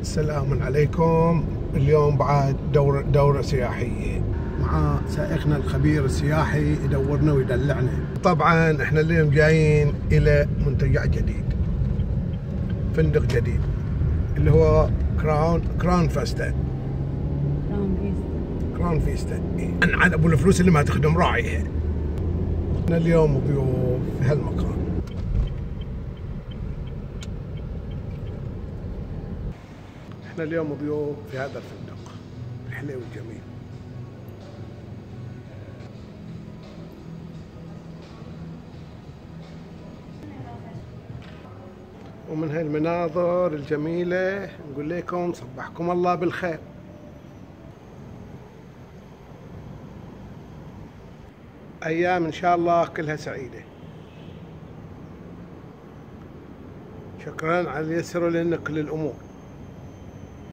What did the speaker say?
السلام عليكم. اليوم بعد دورة, دورة سياحية مع سائقنا الخبير السياحي يدورنا ويدلعنا. طبعا إحنا اليوم جايين إلى منتجع جديد فندق جديد اللي هو Crown Crown Vista Crown Vista Crown Vista يلعن أبو الفلوس اللي ما تخدم راعيها. إحنا اليوم ضيوف في هالمكان. إحنا اليوم ضيوف في هذا الفندق. الحلو والجميل ومن هالمناظر الجميلة نقول لكم صبحكم الله بالخير. أيام إن شاء الله كلها سعيدة. شكرا على اليسر لنا كل الأمور.